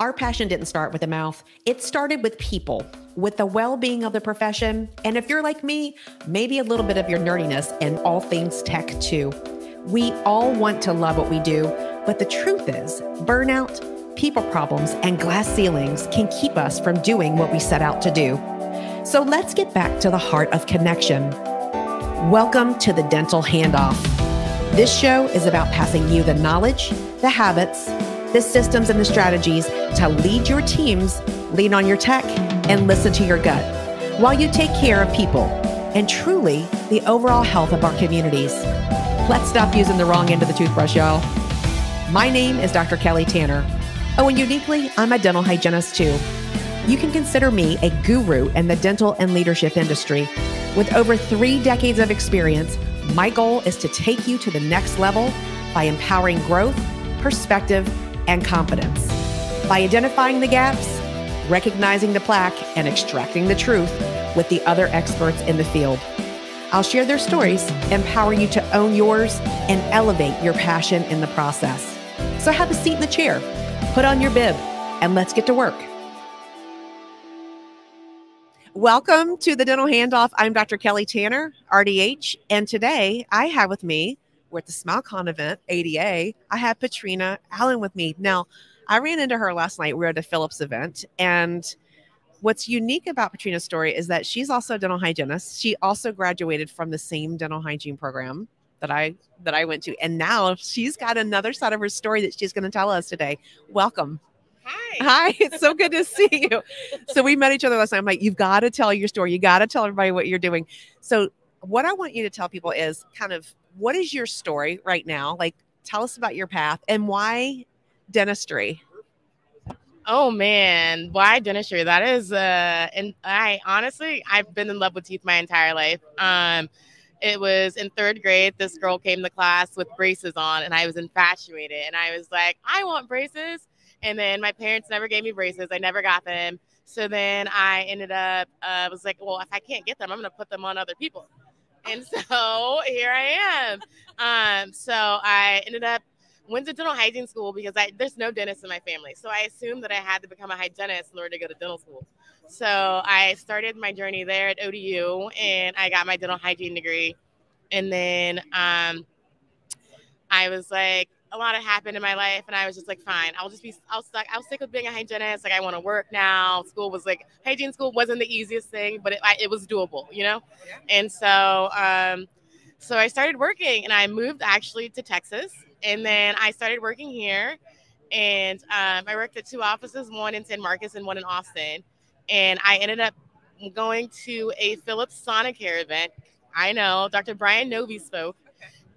Our passion didn't start with the mouth, it started with people, with the well being of the profession. And if you're like me, maybe a little bit of your nerdiness and all things tech too. We all want to love what we do, but the truth is, burnout, people problems, and glass ceilings can keep us from doing what we set out to do. So let's get back to the heart of connection. Welcome to the Dental Handoff. This show is about passing you the knowledge, the habits, the systems, and the strategies to lead your teams, lean on your tech, and listen to your gut while you take care of people and truly the overall health of our communities. Let's stop using the wrong end of the toothbrush, y'all. My name is Dr. Kelly Tanner. Oh, and uniquely, I'm a dental hygienist too. You can consider me a guru in the dental and leadership industry. With over three decades of experience, my goal is to take you to the next level by empowering growth, perspective, and confidence. By identifying the gaps, recognizing the plaque, and extracting the truth with the other experts in the field. I'll share their stories, empower you to own yours, and elevate your passion in the process. So have a seat in the chair, put on your bib, and let's get to work. Welcome to the Dental Handoff. I'm Dr. Kelly Tanner, RDH, and today I have with me, we're at the SmileCon event, ADA, I have Patrina Allen with me. Now, I ran into her last night. We were at a Philips event, and what's unique about Patrina's story is that she's also a dental hygienist. She also graduated from the same dental hygiene program that I that I went to, and now she's got another side of her story that she's going to tell us today. Welcome. Hi. Hi, it's so good to see you. So we met each other last night. I'm like, you've got to tell your story. You got to tell everybody what you're doing. So what I want you to tell people is kind of what is your story right now? Like, tell us about your path and why dentistry. Oh man, why dentistry? That is uh and I honestly I've been in love with teeth my entire life. Um it was in third grade, this girl came to class with braces on and I was infatuated and I was like, I want braces. And then my parents never gave me braces. I never got them. So then I ended up uh was like, well, if I can't get them, I'm gonna put them on other people. And so here I am. Um, so I ended up went to dental hygiene school because I, there's no dentist in my family. So I assumed that I had to become a hygienist in order to go to dental school. So I started my journey there at ODU and I got my dental hygiene degree. And then um, I was like, a lot had happened in my life, and I was just like, fine, I'll just be, I'll stuck, I'll stick with being a hygienist. Like, I want to work now. School was like, hygiene school wasn't the easiest thing, but it, I, it was doable, you know. Yeah. And so, um, so I started working, and I moved actually to Texas, and then I started working here, and um, I worked at two offices, one in San Marcos and one in Austin, and I ended up going to a Philips Sonicare event. I know Dr. Brian Novy spoke,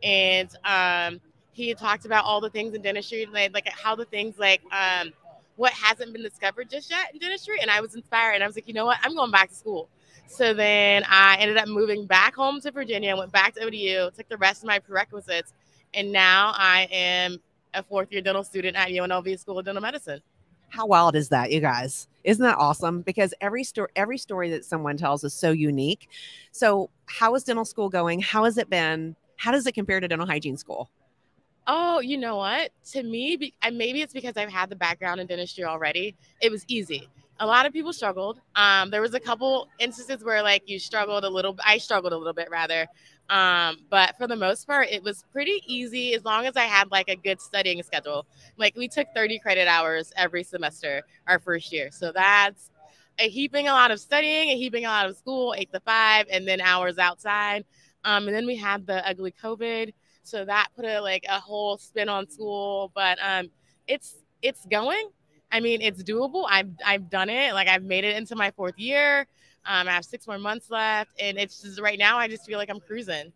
and um, he talked about all the things in dentistry, like, like how the things like um, what hasn't been discovered just yet in dentistry. And I was inspired, and I was like, you know what, I'm going back to school. So then I ended up moving back home to Virginia, went back to ODU, took the rest of my prerequisites, and now I am a fourth year dental student at UNLV School of Dental Medicine. How wild is that, you guys? Isn't that awesome? Because every story, every story that someone tells is so unique. So, how is dental school going? How has it been? How does it compare to dental hygiene school? Oh, you know what? To me, be, maybe it's because I've had the background in dentistry already. It was easy. A lot of people struggled. Um, there was a couple instances where like you struggled a little. I struggled a little bit rather, um, but for the most part, it was pretty easy as long as I had like a good studying schedule. Like we took 30 credit hours every semester our first year, so that's a heaping a lot of studying, a heaping a lot of school, eight to five, and then hours outside. Um, and then we had the ugly COVID. So that put a like a whole spin on school, but um, it's it's going. I mean, it's doable. I've I've done it. Like I've made it into my fourth year. Um, I have six more months left, and it's just right now. I just feel like I'm cruising.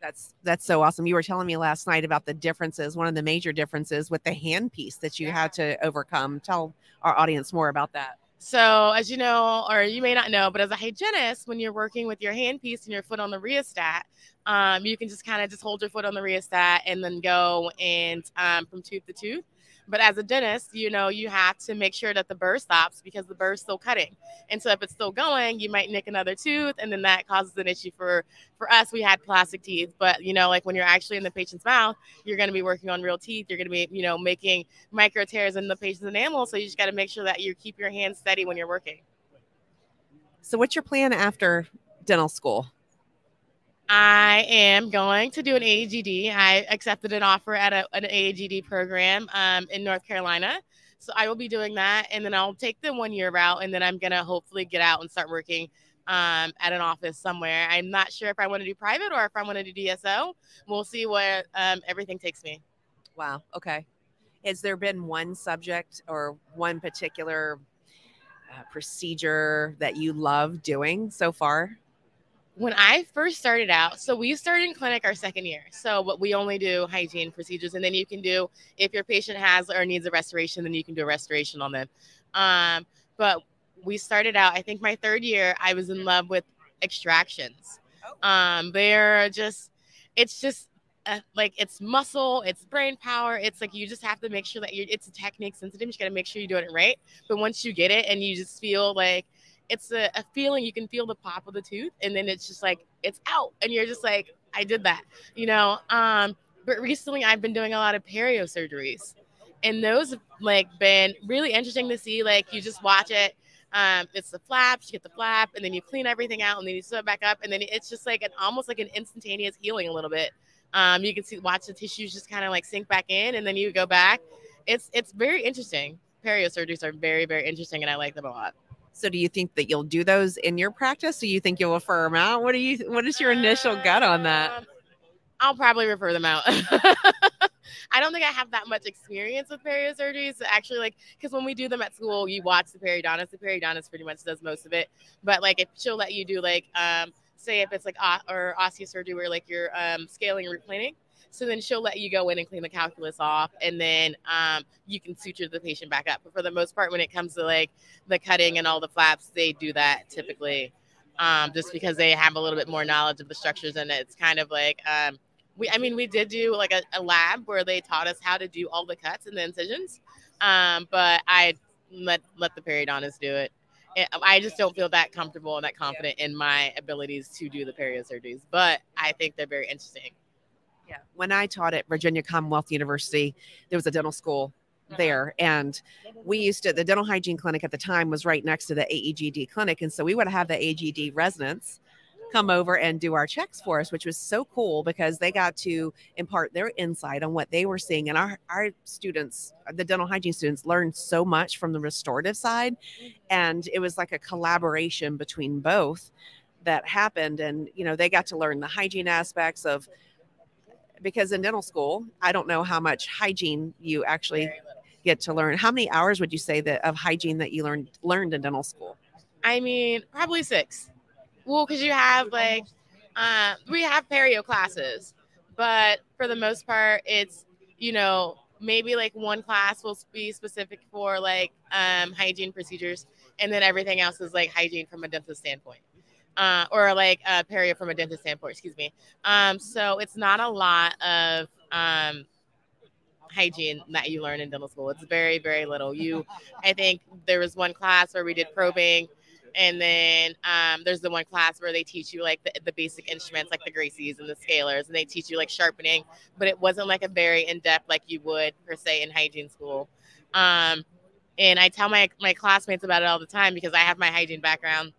That's that's so awesome. You were telling me last night about the differences. One of the major differences with the handpiece that you yeah. had to overcome. Tell our audience more about that. So, as you know, or you may not know, but as a hygienist, when you're working with your handpiece and your foot on the rheostat, um, you can just kind of just hold your foot on the rheostat and then go and um, from tooth to tooth. But as a dentist, you know, you have to make sure that the burr stops because the burr is still cutting. And so if it's still going, you might nick another tooth and then that causes an issue for for us. We had plastic teeth, but you know, like when you're actually in the patient's mouth, you're going to be working on real teeth. You're going to be, you know, making micro tears in the patient's enamel, so you just got to make sure that you keep your hands steady when you're working. So what's your plan after dental school? I am going to do an AEGD. I accepted an offer at a, an AEGD program um, in North Carolina. So I will be doing that. And then I'll take the one year route. And then I'm going to hopefully get out and start working um, at an office somewhere. I'm not sure if I want to do private or if I want to do DSO. We'll see where um, everything takes me. Wow. Okay. Has there been one subject or one particular uh, procedure that you love doing so far? When I first started out, so we started in clinic our second year. So what we only do hygiene procedures, and then you can do if your patient has or needs a restoration, then you can do a restoration on them. Um, but we started out. I think my third year, I was in love with extractions. Oh. Um, they're just, it's just uh, like it's muscle, it's brain power. It's like you just have to make sure that you're. It's a technique sensitive. You got to make sure you're doing it right. But once you get it, and you just feel like it's a, a feeling you can feel the pop of the tooth and then it's just like it's out and you're just like i did that you know um but recently i've been doing a lot of perio surgeries and those have like been really interesting to see like you just watch it um, it's the flaps, you get the flap, and then you clean everything out, and then you sew it back up, and then it's just like an almost like an instantaneous healing a little bit. Um, you can see watch the tissues just kind of like sink back in, and then you go back. It's it's very interesting. Perio surgeries are very very interesting, and I like them a lot. So do you think that you'll do those in your practice? Do you think you'll refer them out? What do you what is your initial gut on that? Um, I'll probably refer them out. I don't think I have that much experience with perio surgeries. Actually, like, because when we do them at school, you watch the periodontist. The periodontist pretty much does most of it. But like, if she'll let you do like, um, say if it's like o- or osteosurgery where like you're um, scaling root planing, so then she'll let you go in and clean the calculus off, and then um, you can suture the patient back up. But for the most part, when it comes to like the cutting and all the flaps, they do that typically, um, just because they have a little bit more knowledge of the structures, and it's kind of like. Um, we, I mean, we did do like a, a, lab where they taught us how to do all the cuts and the incisions, um, but I let let the periodontist do it. I just don't feel that comfortable and that confident in my abilities to do the perio surgeries, but I think they're very interesting. Yeah. When I taught at Virginia Commonwealth University, there was a dental school uh-huh. there and we used to the dental hygiene clinic at the time was right next to the AEGD clinic and so we would have the AEGD residents come over and do our checks for us which was so cool because they got to impart their insight on what they were seeing and our our students the dental hygiene students learned so much from the restorative side mm-hmm. and it was like a collaboration between both that happened and you know they got to learn the hygiene aspects of because in dental school, I don't know how much hygiene you actually get to learn. How many hours would you say that of hygiene that you learned learned in dental school? I mean, probably six. Well, because you have like uh, we have perio classes, but for the most part, it's you know maybe like one class will be specific for like um, hygiene procedures, and then everything else is like hygiene from a dental standpoint uh, or like a perio from a dentist standpoint, excuse me. Um, so it's not a lot of um, hygiene that you learn in dental school. It's very, very little. You, I think there was one class where we did probing, and then um, there's the one class where they teach you like the, the basic instruments, like the Gracies and the scalers, and they teach you like sharpening, but it wasn't like a very in depth like you would per se in hygiene school. Um, and I tell my my classmates about it all the time because I have my hygiene background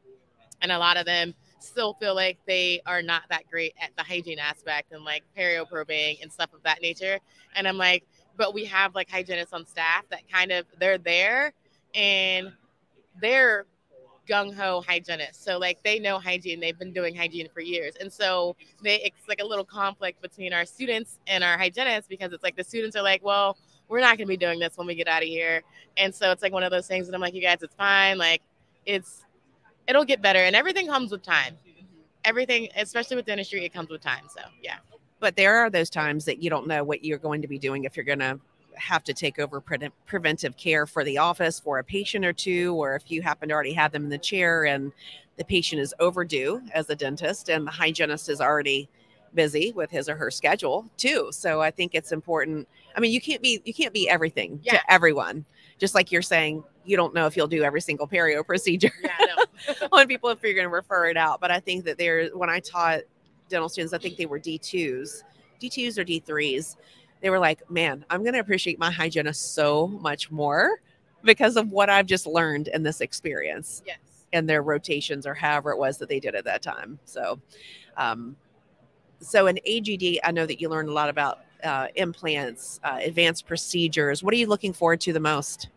and a lot of them still feel like they are not that great at the hygiene aspect and like perio probing and stuff of that nature. And I'm like, but we have like hygienists on staff that kind of they're there and they're gung ho hygienists. So like they know hygiene, they've been doing hygiene for years. And so they it's like a little conflict between our students and our hygienists because it's like the students are like, well, we're not gonna be doing this when we get out of here. And so it's like one of those things that I'm like, you guys, it's fine. Like it's it'll get better and everything comes with time everything especially with dentistry it comes with time so yeah but there are those times that you don't know what you're going to be doing if you're going to have to take over pre- preventive care for the office for a patient or two or if you happen to already have them in the chair and the patient is overdue as a dentist and the hygienist is already busy with his or her schedule too. So I think it's important. I mean, you can't be you can't be everything Yeah. to everyone. Just like you're saying, you don't know if you'll do every single perio procedure Yeah, on people if you're going to refer it out. But I think that there, when I taught dental students, I think they were D2s, D2s or D3s. They were like, man, I'm going to appreciate my hygienist so much more because of what I've just learned in this experience yes. and their rotations or however it was that they did at that time. So, um, so in AGD, I know that you learned a lot about uh, implants, uh, advanced procedures. What are you looking forward to the most?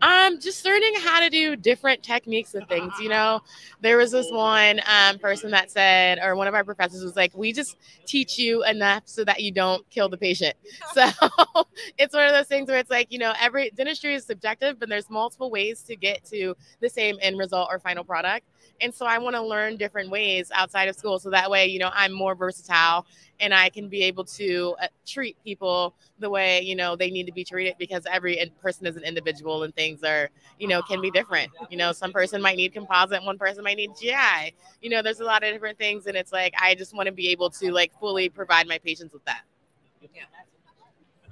Um, just learning how to do different techniques and things. You know, there was this one um, person that said, or one of our professors was like, "We just teach you enough so that you don't kill the patient." So it's one of those things where it's like, you know, every dentistry is subjective, but there's multiple ways to get to the same end result or final product. And so I want to learn different ways outside of school, so that way, you know, I'm more versatile and I can be able to uh, treat people the way you know they need to be treated because every person is an individual and things are you know can be different. You know some person might need composite one person might need gi you know there's a lot of different things and it's like i just want to be able to like fully provide my patients with that. Yeah.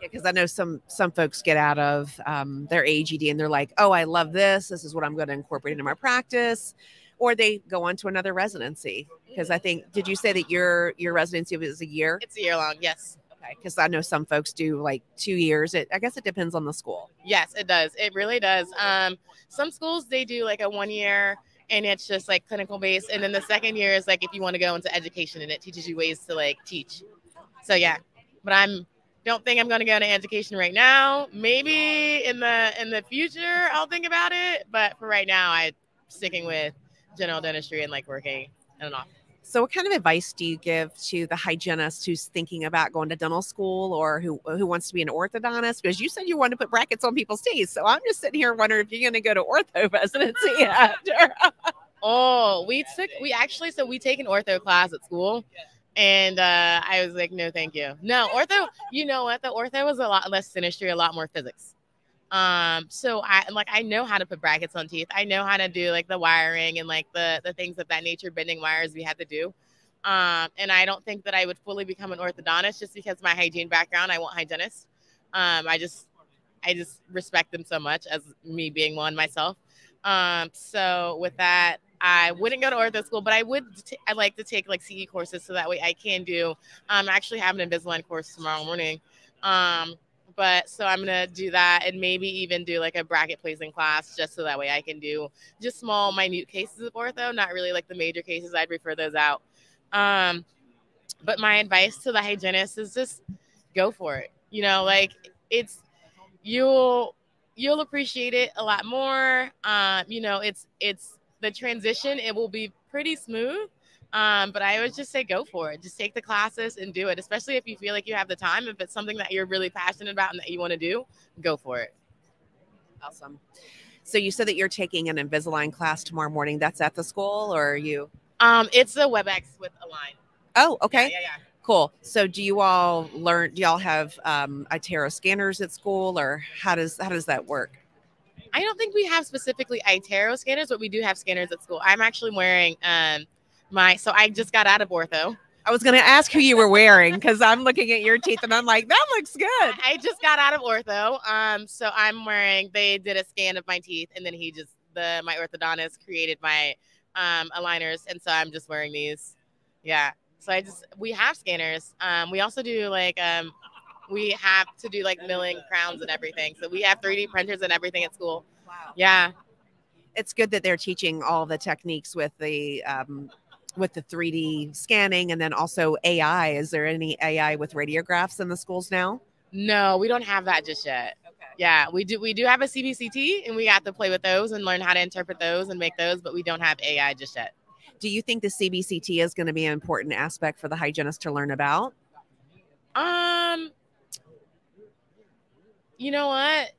because I know some some folks get out of um, their AGD and they're like, "Oh, I love this. This is what I'm going to incorporate into my practice," or they go on to another residency. Because I think, did you say that your your residency was a year? it's a year long yes Okay, because I know some folks do like two years. It I guess it depends on the school. yes it does it really does um some schools they do like a one year and it's just like clinical based and then the second year is like if you want to go into education and it teaches you ways to like teach so yeah but i'm don't think i'm going to go into education right now maybe in the in the future i'll think about it but for right now i'm sticking with general dentistry and like working in an office So, what kind of advice do you give to the hygienist who's thinking about going to dental school or who who wants to be an orthodontist? Because you said you wanted to put brackets on people's teeth. So, I'm just sitting here wondering if you're going to go to ortho residency after. Oh, we took we actually so we take an ortho class at school. And uh, I was like, no, thank you. No, ortho, you know what? The ortho was a lot less dentistry, a lot more physics. Um, so I like I know how to put brackets on teeth. I know how to do like the wiring and like the the things of that nature, bending wires we had to do. Um, and I don't think that I would fully become an orthodontist just because my hygiene background. I want hygienist. Um, I just I just respect them so much as me being one myself. Um, so with that, I wouldn't go to ortho school, but I would. T- I like to take like CE courses so that way I can do. Um, actually have an Invisalign course tomorrow morning. Um, but so I'm gonna do that and maybe even do like a bracket placing class just so that way I can do just small, minute cases of ortho, not really like the major cases. I'd refer those out. Um, but my advice to the hygienist is just go for it. You know, like it's you'll you'll appreciate it a lot more. Um, you know, it's it's the transition. It will be pretty smooth. Um, but I would just say go for it. Just take the classes and do it, especially if you feel like you have the time. If it's something that you're really passionate about and that you want to do, go for it. Awesome. So, you said that you're taking an Invisalign class tomorrow morning. That's at the school, or are you? Um, it's a WebEx with Align. Oh, okay. Yeah, yeah, yeah. Cool. So, do you all learn? Do y'all have um, iTero scanners at school, or how does how does that work? I don't think we have specifically iTero scanners, but we do have scanners at school. I'm actually wearing um my so I just got out of ortho. I was going to ask who you were wearing because I'm looking at your teeth and I'm like, that looks good. I just got out of ortho. Um, so I'm wearing. They did a scan of my teeth, and then he just the my orthodontist created my um aligners, and so I'm just wearing these. Yeah. So I just we have scanners. Um, we also do like um, we have to do like milling crowns and everything. So we have 3D printers and everything at school. Wow. Yeah. It's good that they're teaching all the techniques with the um, with the 3D scanning and then also AI. Is there any AI with radiographs in the schools now? No, we don't have that just yet. Okay. Yeah, we do. We do have a CBCT, and we have to play with those and learn how to interpret those and make those, but we don't have AI just yet. Do you think the CBCT is going to be an important aspect for the hygienist to learn about? Um, you know what?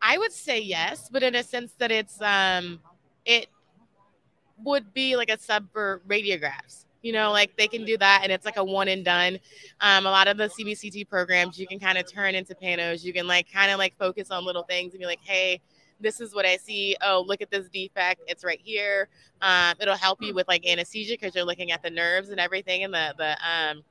I would say yes, but in a sense that it's um, it would be like a sub for radiographs. You know, like they can do that, and it's like a one and done. Um, a lot of the CBCT programs you can kind of turn into panos. You can like kind of like focus on little things and be like, hey, this is what I see. Oh, look at this defect. It's right here. Um, it'll help you with like anesthesia because you're looking at the nerves and everything and the the um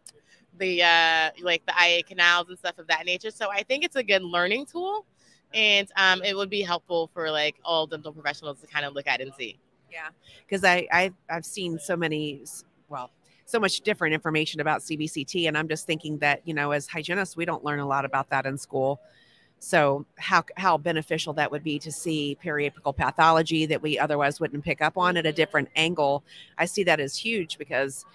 the uh like the IA canals and stuff of that nature. So I think it's a good learning tool and um, it would be helpful for like all dental professionals to kind of look at and see. Yeah, because I, I I've seen so many well so much different information about CBCT, and I'm just thinking that you know as hygienists we don't learn a lot about that in school. So how how beneficial that would be to see periapical pathology that we otherwise wouldn't pick up on at a different angle. I see that as huge because,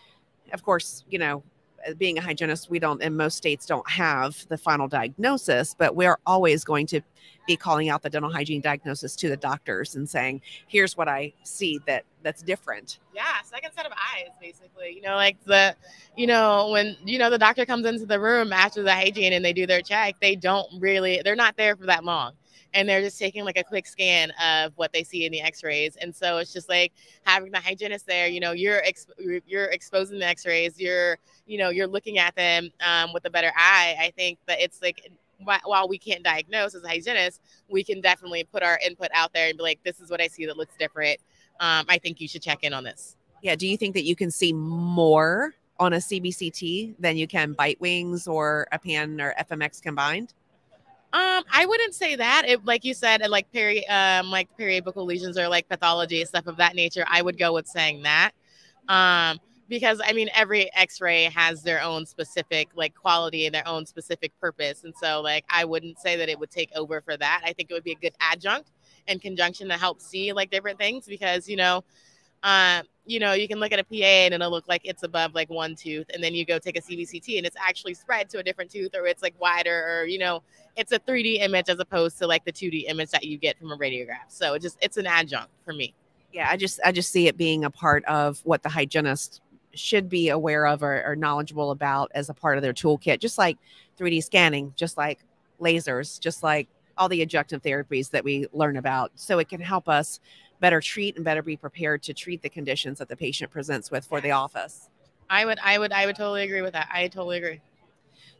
of course, you know Uh, being a hygienist, we don't in most states don't have the final diagnosis, but we're always going to be calling out the dental hygiene diagnosis to the doctors and saying, "Here's what I see that that's different." Yeah, second set of eyes, basically. You know, like the, you know, when you know the doctor comes into the room after the hygiene and they do their check, they don't really, they're not there for that long and they're just taking like a quick scan of what they see in the x-rays and so it's just like having the hygienist there you know you're you're exposing the x-rays you're you know you're looking at them um, with a better eye i think that it's like while we can't diagnose as a hygienist we can definitely put our input out there and be like this is what i see that looks different. Um, i think you should check in on this. Yeah do you think that you can see more on a cbct than you can bite wings or a pan or fmx combined um, I wouldn't say that. It, like you said, like peri, um, like periapical lesions or like pathology stuff of that nature. I would go with saying that. Um, because I mean, every X-ray has their own specific like quality and their own specific purpose, and so like I wouldn't say that it would take over for that. I think it would be a good adjunct in conjunction to help see like different things because you know uh, you know, you can look at a PA and it'll look like it's above like one tooth, and then you go take a CBCT and it's actually spread to a different tooth, or it's like wider, or you know, it's a 3D image as opposed to like the 2D image that you get from a radiograph. So it just it's an adjunct for me. Yeah, I just I just see it being a part of what the hygienist should be aware of or, or knowledgeable about as a part of their toolkit, just like 3D scanning, just like lasers, just like all the adjunctive therapies that we learn about. So it can help us better treat and better be prepared to treat the conditions that the patient presents with for the office. I would, I would, I would totally agree with that. I totally agree.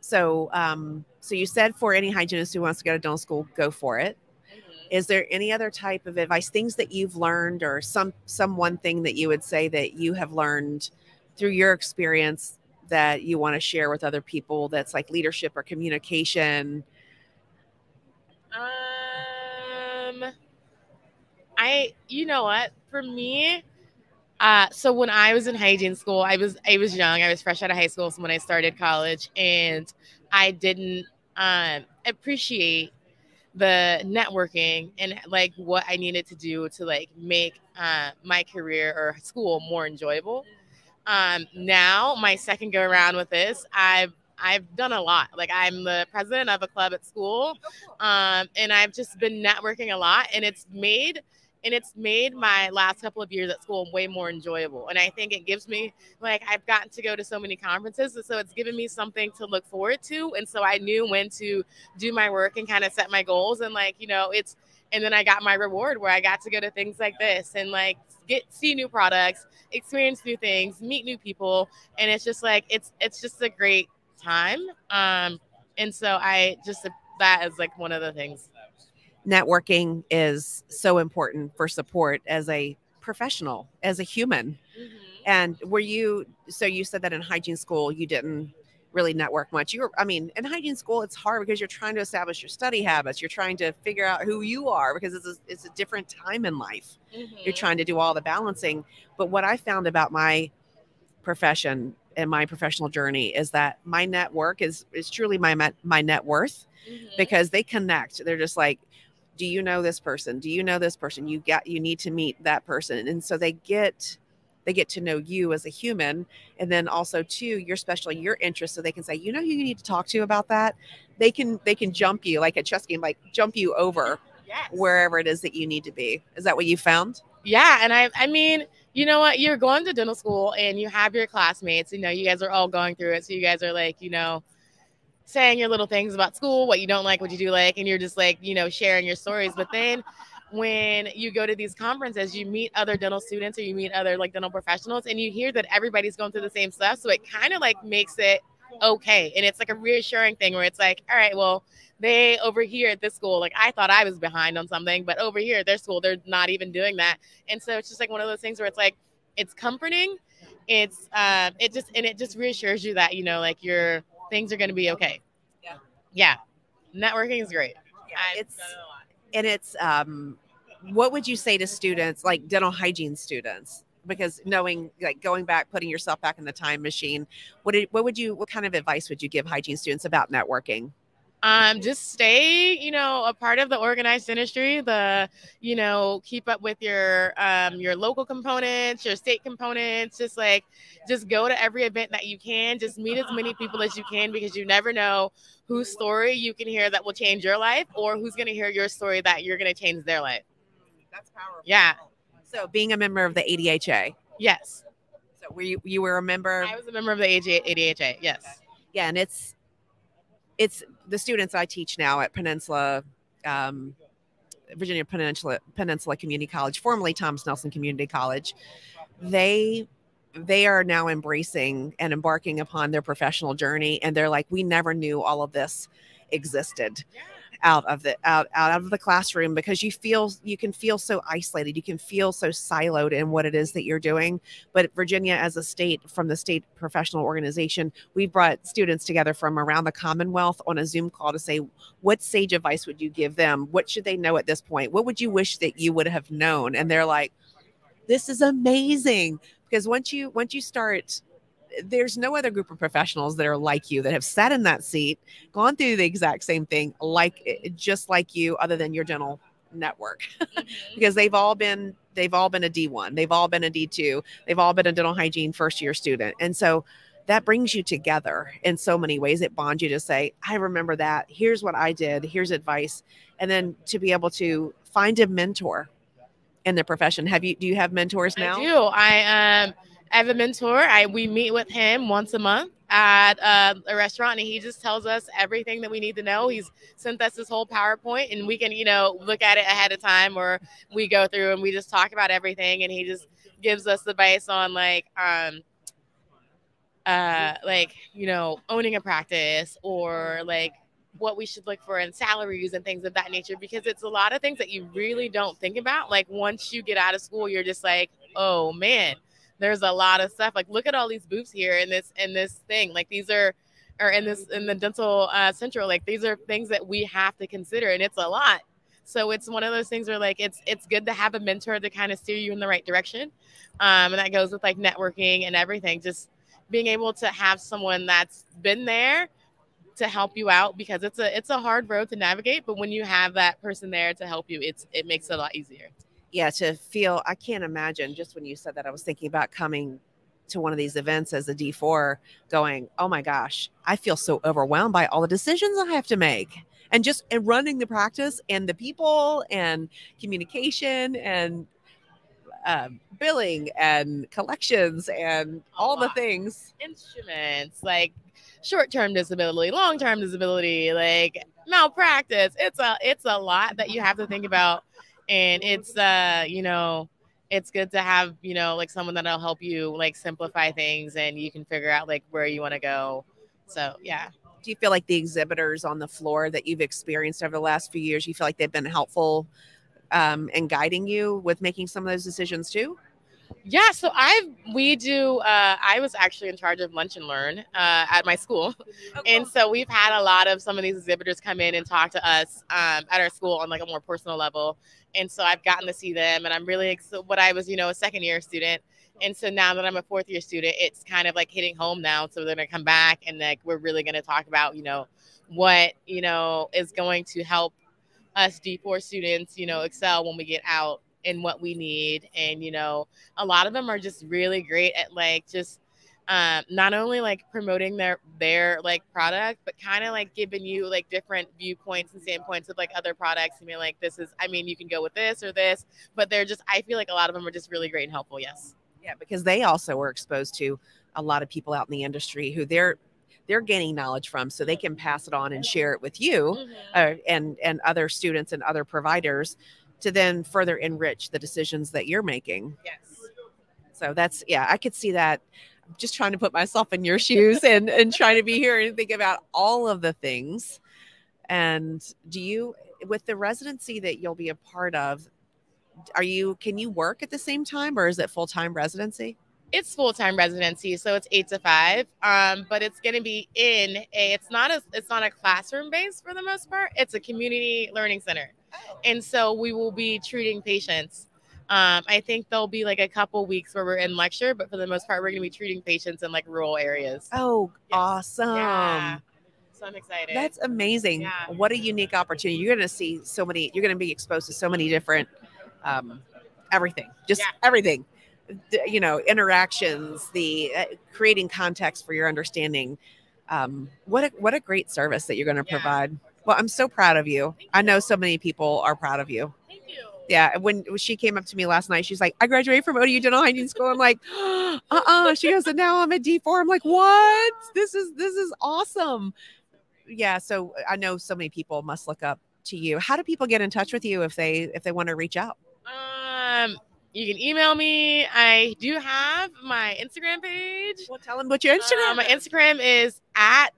So, um, so you said for any hygienist who wants to go to dental school, go for it. Mm-hmm. There any other type of advice, things that you've learned, or some some one thing that you would say that you have learned through your experience that you want to share with other people? That's like leadership or communication. I, you know what, for me, uh, so when I was in hygiene school, I was I was young. I was fresh out of high school so when I started college, and I didn't um, appreciate the networking and like what I needed to do to like make uh, my career or school more enjoyable. Um, now, my second go around with this, I've I've done a lot. Like I'm the president of a club at school, um, and I've just been networking a lot, and it's made and it's made my last couple of years at school way more enjoyable. And i think it gives me like i've gotten to go to so many conferences and so it's given me something to look forward to. And so i knew when to do my work and kind of set my goals and like you know it's and then i got my reward where i got to go to things like this and like get see new products experience new things meet new people. And it's just like it's it's just a great time. Um and so i just that is like one of the things networking is so important for support as a professional, as a human. Mm-hmm. And were you, so you said that in hygiene school, you didn't really network much. You were, I mean, in hygiene school, it's hard because you're trying to establish your study habits. You're trying to figure out who you are because it's a, it's a different time in life. Mm-hmm. You're trying to do all the balancing. But what I found about my profession and my professional journey is that my network is is truly my my net worth mm-hmm. because they connect. They're just like do you know this person? Do you know this person? You got you need to meet that person. And so they get they get to know you as a human. And then also too your special your interest so they can say you know who you need to talk to about that? They can they can jump you like a chess game like jump you over yes. wherever it is that you need to be. Is that what you found? Yeah and i i mean you know what? You're going to dental school and you have your classmates. You know you guys are all going through it. So you guys are like you know saying your little things about school, what you don't like, what you do like, and you're just like, you know, sharing your stories. But then when you go to these conferences, you meet other dental students or you meet other like dental professionals and you hear that everybody's going through the same stuff. So it kind of like makes it okay. And it's like a reassuring thing where it's like, all right, well, they over here at this school, like I thought I was behind on something, but over here at their school, they're not even doing that. And so it's just like one of those things where it's like, it's comforting. It's, uh, it just, and it just reassures you that, you know, like your things are going to be okay. Yeah. Yeah. Networking is great. Yeah, it's, and it's, um, what would you say to students like dental hygiene students because knowing like going back putting yourself back in the time machine what did, what would you what kind of advice would you give hygiene students about networking um just stay you know a part of the organized industry the you know keep up with your um your local components your state components just like just go to every event that you can just meet as many people as you can because you never know whose story you can hear that will change your life or who's going to hear your story that you're going to change their life that's powerful yeah so being a member of the ADHA. Yes. So were you you were a member? I was a member of the ADHA. Yes. Yeah, and it's it's the students I teach now at Peninsula, um, Virginia Peninsula Peninsula Community College, formerly Thomas Nelson Community College. They they are now embracing and embarking upon their professional journey, and they're like, we never knew all of this existed. Yeah out of the out out of the classroom because you feel you can feel so isolated. You can feel so siloed in what it is that you're doing. But virginia as a state from the state professional organization we brought students together from around the commonwealth on a zoom call to say what sage advice would you give them? What should they know at this point? What would you wish that you would have known? And they're like this is amazing. Because once you once you start there's no other group of professionals that are like you that have sat in that seat, gone through the exact same thing, like eh, just like you, other than your dental network, mm-hmm. because they've all been they've all been a D1, they've all been a D2, they've all been a dental hygiene first year student, and so that brings you together in so many ways. It bonds you to say, I remember that. Here's what I did. Here's advice, and then to be able to find a mentor in the profession. Have you? Do you have mentors now? I do. I um I have a mentor. I we meet with him once a month at uh, a restaurant, and he just tells us everything that we need to know. He's sent us this whole PowerPoint, and we can you know look at it ahead of time, or we go through and we just talk about everything, and he just gives us advice on like um uh like you know owning a practice or like what we should look for in salaries and things of that nature because it's a lot of things that you really don't think about like once you get out of school you're just like oh man there's a lot of stuff. Like look at all these booths here in this in this thing. Like these are or in this in the dental uh, central. Like these are things that we have to consider, and it's a lot. So it's one of those things where like it's it's good to have a mentor to kind of steer you in the right direction, um, and that goes with like networking and everything. Just being able to have someone that's been there to help you out because it's a it's a hard road to navigate. But when you have that person there to help you, it's it makes it a lot easier yeah, to feel, I can't imagine just when you said that, I was thinking about coming to one of these events as a D4 going, oh my gosh, I feel so overwhelmed by all the decisions I have to make. And just and running the practice and the people and communication and uh, billing and collections and all the things. Instruments like short-term disability, long-term disability, like malpractice. It's a it's a lot that you have to think about and it's uh you know it's good to have you know like someone that'll help you like simplify things and you can figure out like where you want to go. So yeah. Do you feel like the exhibitors on the floor that you've experienced over the last few years you feel like they've been helpful um, in guiding you with making some of those decisions too yeah, so I we do. Uh, I was actually in charge of lunch and learn uh, at my school, oh, and so we've had a lot of some of these exhibitors come in and talk to us um, at our school on like a more personal level, and so I've gotten to see them, and I'm really what I was, you know, a second year student, and so now that I'm a fourth year student, it's kind of like hitting home now. So they're gonna come back, and like we're really gonna talk about, you know, what you know is going to help us D4 students, you know, excel when we get out and what we need. And, you know, a lot of them are just really great at like just um, not only like promoting their their like product, but kind of like giving you like different viewpoints and standpoints of like other products. I mean, like this is, I mean, you can go with this or this, but they're just, I feel like a lot of them are just really great and helpful. Yes. Yeah, because they also were exposed to a lot of people out in the industry who they're they're gaining knowledge from so they can pass it on and share it with you mm-hmm. uh, and and other students and other providers to then further enrich the decisions that you're making. Yes. So that's yeah, I could see that. I'm just trying to put myself in your shoes and and trying to be here and think about all of the things. And do you with the residency that you'll be a part of, are you can you work at the same time or is it full-time residency? it's full time residency, so it's eight to five. Um, but it's going to be in a. It's not a. It's not a classroom base for the most part. It's a community learning center, and so we will be treating patients. Um, I think there'll be like a couple weeks where we're in lecture, but for the most part, we're going to be treating patients in like rural areas. Oh, yes. awesome! Yeah. So I'm excited. That's amazing. Yeah. What a unique opportunity. You're going to see so many. You're going to be exposed to so many different. Um, everything, just yeah. everything you know interactions the uh, creating context for your understanding um, what a, what a great service that you're going to yeah. provide well i'm so proud of you Thank i know so many people are proud of you Thank you. Yeah, when she came up to me last night, she's like, "I graduated from ODU Dental Hygiene School." I'm like, "Uh, uh She goes, "And now I'm at D4." I'm like, "What? This is this is awesome." Yeah, so I know so many people must look up to you. How do people get in touch with you if they if they want to reach out? Um, you can email me. I do have my Instagram page. Well, tell them what your Instagram. Uh, my Instagram is at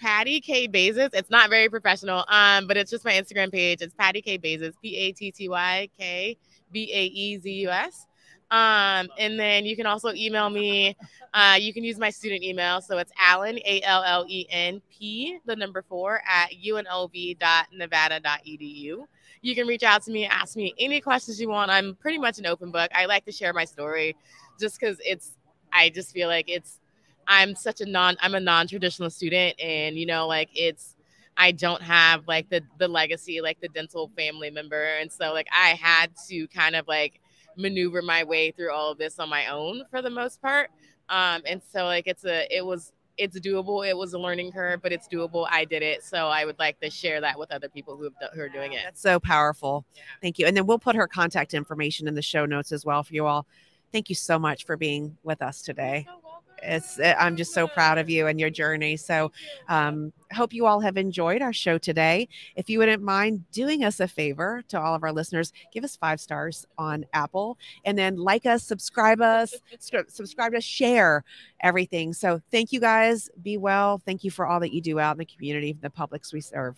Patty K Bazes. It's not very professional, um, but it's just my Instagram page. It's Patty K Bazes, P A T T Y K B A E Z U S. Um, and then you can also email me. Uh, you can use my student email. So it's Allen, A L L E N P, the number four, at unlv.nevada.edu you can reach out to me, ask me any questions you want. I'm pretty much an open book. I like to share my story just because it's, I just feel like it's, I'm such a non, I'm a non traditional student. And, you know, like it's, I don't have like the, the legacy, like the dental family member. And so, like, I had to kind of like maneuver my way through all of this on my own for the most part. Um, and so, like, it's a, it was, it's doable. It was a learning curve, but it's doable. I did it. So I would like to share that with other people who, have, who are doing it. That's so powerful. Yeah. Thank you. And then we'll put her contact information in the show notes as well for you all. Thank you so much for being with us today it's eh, i'm just so proud of you and your journey. So um hope you all have enjoyed our show today. If you wouldn't mind doing us a favor to all of our listeners give us five stars on apple and then like us subscribe us subscribe us share everything. So thank you guys. Be well. Thank you for all that you do out in the community the publics we serve